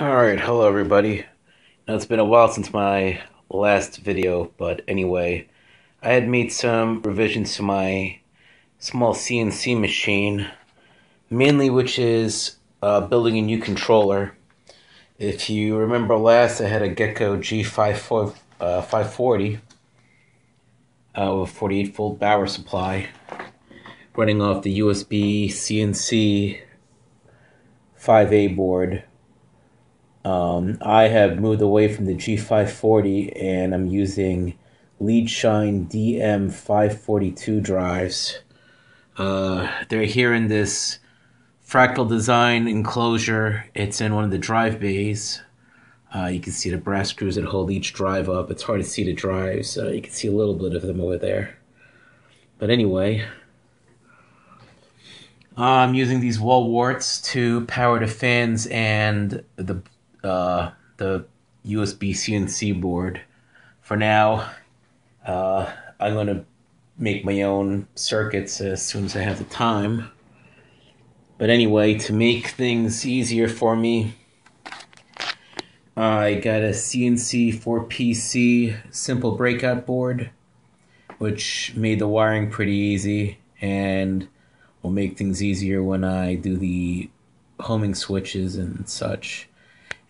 Alright, hello everybody. Now it's been a while since my last video, but anyway, I had made some revisions to my small CNC machine, mainly which is uh, building a new controller. If you remember last, I had a Gecko G540 uh, 540 uh, with a 48 volt power supply running off the USB CNC 5A board um, I have moved away from the G540 and I'm using Leadshine DM542 drives. Uh, they're here in this fractal design enclosure. It's in one of the drive bays. Uh, you can see the brass screws that hold each drive up. It's hard to see the drives. Uh, you can see a little bit of them over there. But anyway, I'm using these wall warts to power the fans and the uh, the USB CNC board. For now, uh, I'm going to make my own circuits as soon as I have the time. But anyway, to make things easier for me, I got a CNC 4PC simple breakout board, which made the wiring pretty easy and will make things easier when I do the homing switches and such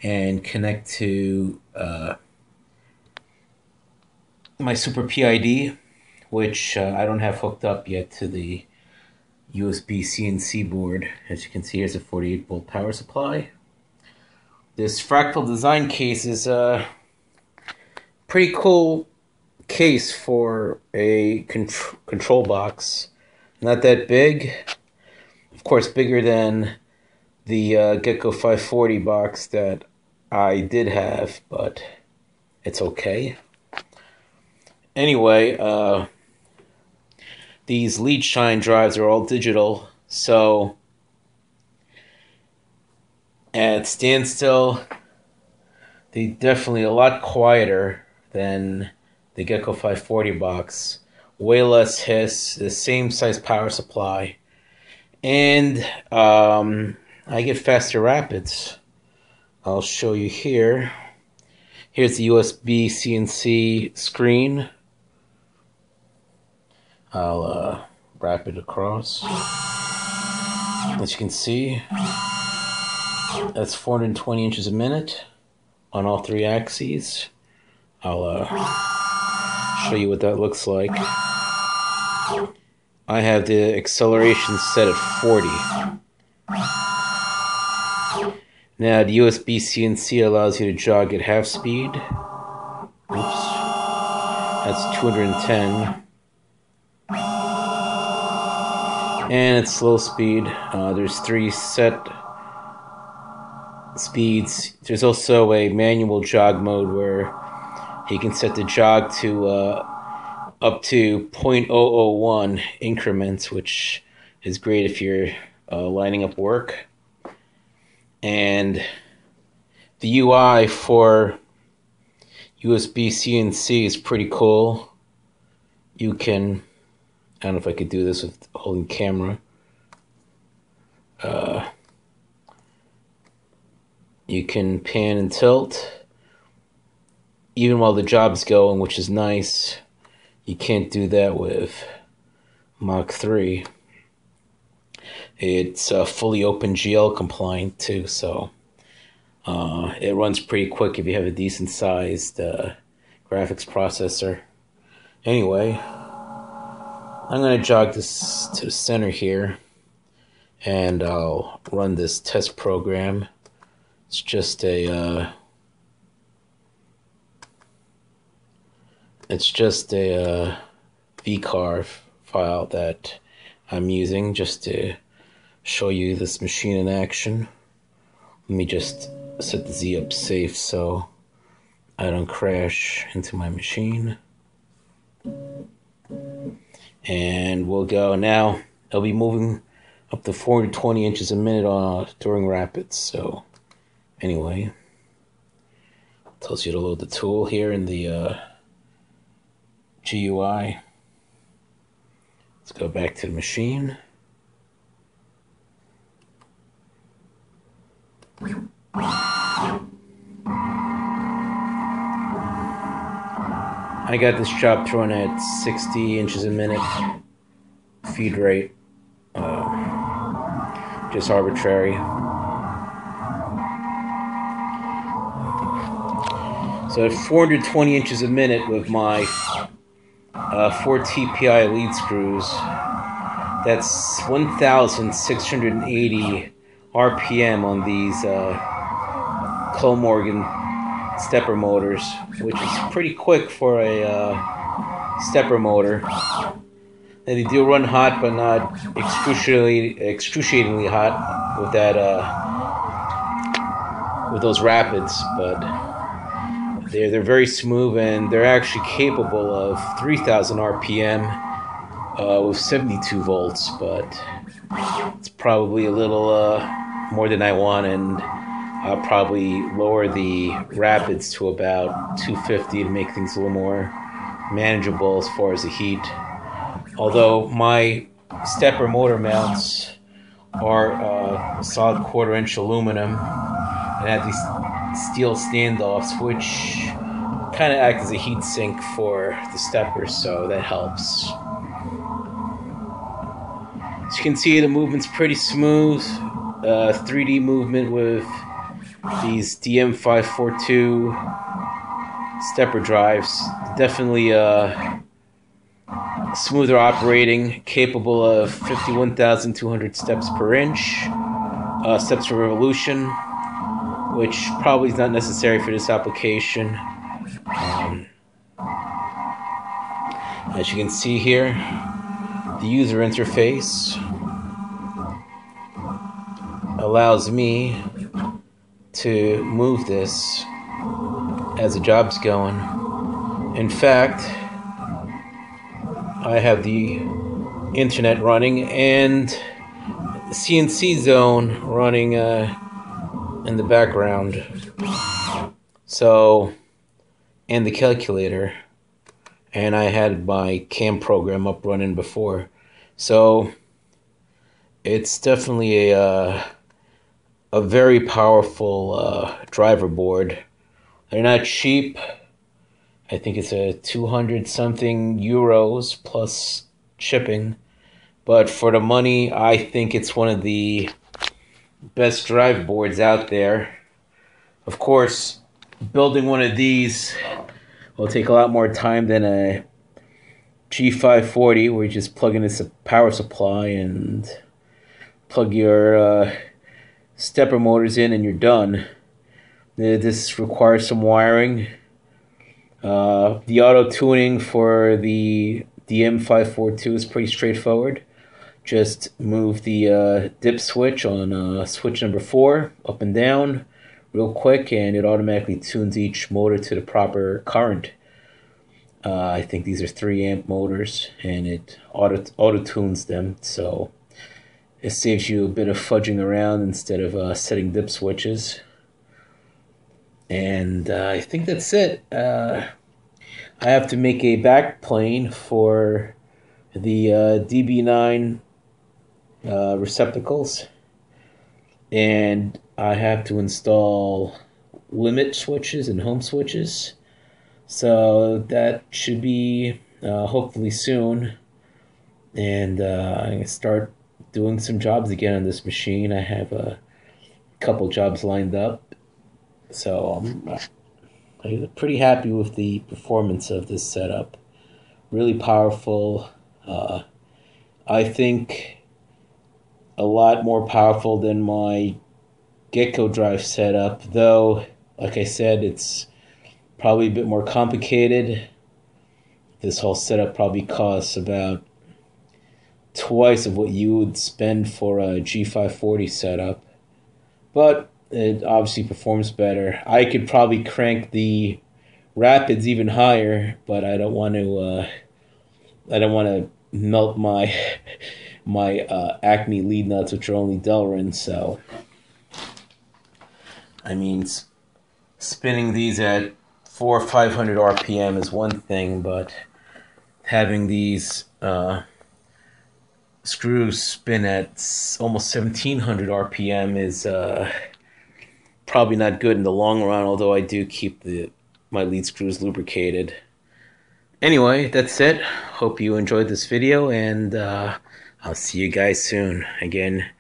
and connect to uh, my Super PID, which uh, I don't have hooked up yet to the USB CNC board. As you can see, here's a 48 volt power supply. This fractal design case is a pretty cool case for a contr control box. Not that big, of course, bigger than the uh, Gecko 540 box that I did have, but it's okay. Anyway, uh, these Leadshine drives are all digital, so at standstill, they definitely a lot quieter than the Gecko 540 box. Way less hiss, the same size power supply, and um, I get faster rapids. I'll show you here. Here's the USB CNC screen. I'll uh, wrap it across. As you can see, that's 420 inches a minute on all three axes. I'll uh, show you what that looks like. I have the acceleration set at 40. Now, the USB CNC allows you to jog at half speed. Oops. That's 210. And it's slow speed. Uh, there's three set speeds. There's also a manual jog mode where you can set the jog to uh, up to 0.001 increments, which is great if you're uh, lining up work and the UI for USB CNC is pretty cool. You can, I don't know if I could do this with holding camera. Uh, you can pan and tilt even while the job's going, which is nice. You can't do that with Mach 3. It's uh, fully OpenGL compliant too, so uh, it runs pretty quick if you have a decent sized uh, graphics processor. Anyway, I'm going to jog this to the center here and I'll run this test program. It's just a uh, it's just a uh, vcarve file that I'm using just to show you this machine in action. Let me just set the Z up safe so I don't crash into my machine. And we'll go now. I'll be moving up to 420 inches a minute uh, during rapids. So, anyway, tells you to load the tool here in the uh, GUI. Let's go back to the machine. I got this chop thrown at 60 inches a minute feed rate. Uh, just arbitrary. So at 420 inches a minute with my uh, 4 TPI lead screws, that's 1,680 RPM on these uh, Kollmorgen stepper motors, which is pretty quick for a uh, stepper motor. And they do run hot, but not excruciatingly, excruciatingly hot with that uh, with those rapids. But they're they're very smooth, and they're actually capable of 3,000 RPM uh, with 72 volts. But it's probably a little uh, more than I want, and I'll probably lower the rapids to about 250 to make things a little more manageable as far as the heat. Although my stepper motor mounts are uh, solid quarter inch aluminum and have these steel standoffs, which kind of act as a heat sink for the steppers, so that helps. As you can see, the movement's pretty smooth. Uh, 3D movement with these DM542 stepper drives. Definitely uh, smoother operating, capable of 51,200 steps per inch, uh, steps per revolution, which probably is not necessary for this application. Um, as you can see here, the user interface allows me to move this as the job's going. In fact, I have the internet running and CNC zone running uh, in the background. So, and the calculator. And I had my CAM program up running before. So, it's definitely a. Uh, a very powerful uh, driver board. They're not cheap. I think it's a 200 something euros plus shipping. But for the money, I think it's one of the best drive boards out there. Of course, building one of these will take a lot more time than a G540 where you just plug in a power supply and plug your uh, stepper motors in and you're done. This requires some wiring. Uh, the auto tuning for the DM542 is pretty straightforward. Just move the uh, dip switch on uh, switch number 4 up and down real quick and it automatically tunes each motor to the proper current. Uh, I think these are 3 amp motors and it auto, auto tunes them so it saves you a bit of fudging around instead of uh, setting dip switches. And uh, I think that's it. Uh, I have to make a back plane for the uh, DB9 uh, receptacles. And I have to install limit switches and home switches. So that should be uh, hopefully soon. And going to start doing some jobs again on this machine. I have a couple jobs lined up, so I'm, I'm pretty happy with the performance of this setup. Really powerful. Uh, I think a lot more powerful than my Gecko drive setup, though, like I said, it's probably a bit more complicated. This whole setup probably costs about twice of what you would spend for a G540 setup. But it obviously performs better. I could probably crank the rapids even higher, but I don't want to. Uh, I don't want to melt my my uh, Acme lead nuts, which are only Delrin. So, I mean, spinning these at four or five hundred RPM is one thing, but having these uh, screws spin at almost 1700 RPM is uh, probably not good in the long run, although I do keep the my lead screws lubricated. anyway, that's it. Hope you enjoyed this video, and uh, I'll see you guys soon. Again,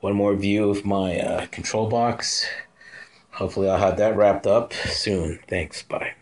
one more view of my uh, control box. Hopefully, I'll have that wrapped up soon. Thanks. Bye.